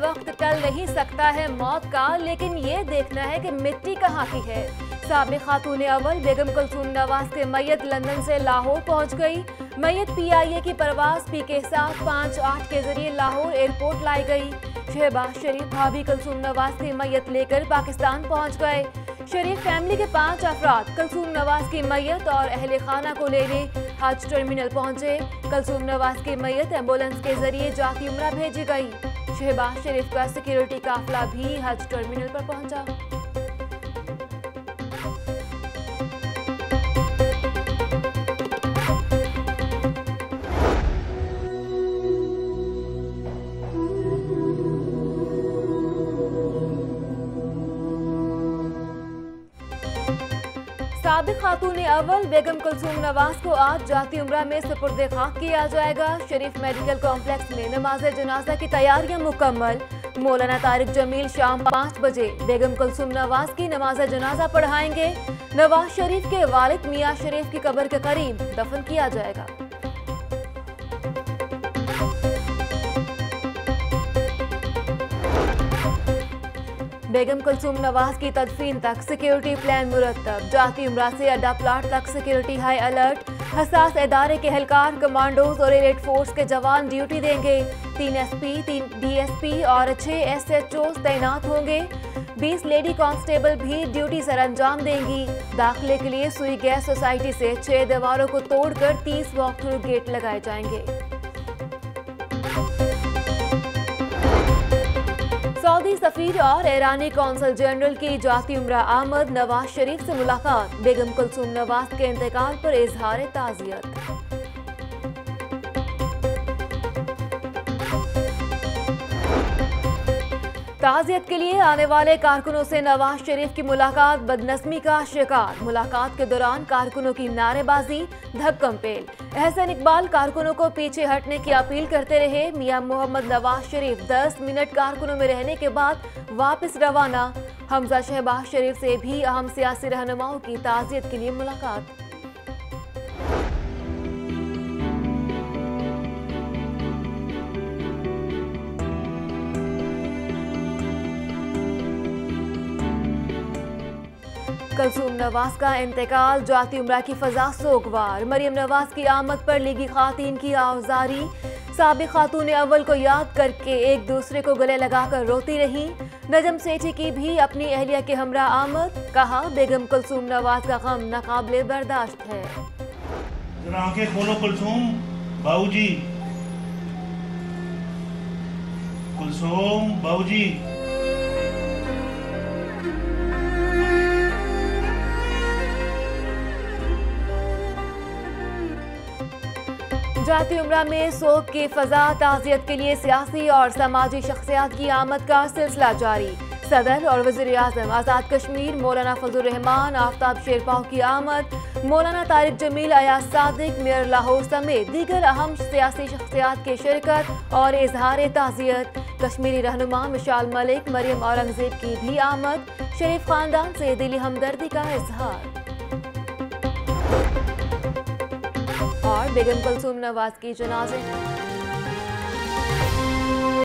وقت ٹل نہیں سکتا ہے موت کا، لیکن یہ دیکھنا ہے کہ مٹی کہاں کی ہے۔ سابق خاتون اول بیگم کلسوم نواز کے میت لندن سے لاہور پہنچ گئی۔ میت پی آئی اے کی پرواز پی کے ساتھ پانچ آٹھ کے ذریعے لاہور ایئرپورٹ لائی گئی۔ شہباز شریف بھابی کلسوم نواز کی میت لے کر پاکستان پہنچ گئے۔ شریف فیملی کے پانچ افراد کلثوم نواز کی میت اور اہل خانہ کو لے لے حج ٹرمینل پہنچے۔ کلثوم نواز کی میت ایمبولنس کے ذریعے جاتی عمرہ بھیجی گئی۔ شہباز شریف کا سیکیورٹی کافلہ بھی حج ٹرمینل پر پہنچا۔ سابق خاتون اول بیگم کلثوم نواز کو آج جاتی عمرہ میں سپرد خاک کیا جائے گا۔ شریف میڈیکل کمپلیکس میں نماز جنازہ کی تیاریاں مکمل۔ مولانا طارق جمیل شام پانچ بجے بیگم کلثوم نواز کی نماز جنازہ پڑھائیں گے۔ نواز شریف کے والد میاں شریف کی قبر کے قریب دفن کیا جائے گا۔ بیگم کلثوم نواز کی تدفین تک سیکیورٹی پلان مرتب۔ جاتی عمرہ سے اڈا پلاٹ تک سیکیورٹی ہائی الرٹ حساس ادارے کے اہلکار کمانڈوز اور ایلیٹ فورس کے جوان ڈیوٹی دیں گے۔ تین ایس پی تین ڈی ایس پی اور چھ ایس ایچ اوز تعینات ہوں گے۔ بیس لیڈی کانسٹیبل بھی ڈیوٹی سر انجام دیں گی۔ داخلے کے لیے سوئی گیس سوسائٹی سے چھ دیواروں کو توڑ کر تیس واک تھرو گیٹ لگائے جائیں گے۔ سعودی سفیر اور ایرانی کونسل جنرل کی جاتی عمرہ آمد نواز شریف سے ملاقات، بیگم کلثوم نواز کے انتقال پر اظہار تعزیت۔ تعزیت کے لیے آنے والے کارکنوں سے نواز شریف کی ملاقات بدنسمی کا شکار۔ ملاقات کے دوران کارکنوں کی نعرے بازی، دھکم پیل۔ احسن اقبال کارکنوں کو پیچھے ہٹنے کی اپیل کرتے رہے۔ میاں محمد نواز شریف دس منٹ کارکنوں میں رہنے کے بعد واپس روانہ۔ حمزہ شہباز شریف سے بھی اہم سیاسی رہنماؤں کی تعزیت کے لیے ملاقات۔ کلثوم نواز کا انتقال جاتی عمرہ کی فضا سوگوار مریم نواز کی آمد پر لیگی خاتین کی آوزاری۔ سابق خاتون اول کو یاد کر کے ایک دوسرے کو گلے لگا کر روتی رہی۔ نجم سیٹھی کی بھی اپنی اہلیہ کے ہمراہ آمد۔ کہا، بیگم کلثوم نواز کا غم نقابل برداشت ہے۔ آنکھیں کھولو کلثوم باؤ جی کلثوم باؤ جی جاتی عمرہ میں سوگ کی فضا، تعزیت کے لیے سیاسی اور سماجی شخصیات کی آمد کا سلسلہ جاری۔ صدر اور وزیر اعظم آزاد کشمیر، مولانا فضل الرحمان آفتاب شیرپاؤ کی آمد، مولانا طارق جمیل، ایاز صادق، میئر لاہور سمیت دیگر اہم سیاسی شخصیات کی شرکت اور اظہار تعزیت۔ کشمیری رہنما مشال ملک، مریم اورنگزیب کی بھی آمد۔ شریف خاندان سے دلی ہمدردی کا اظہار۔ بیگم کلسوم نواز کی جنازے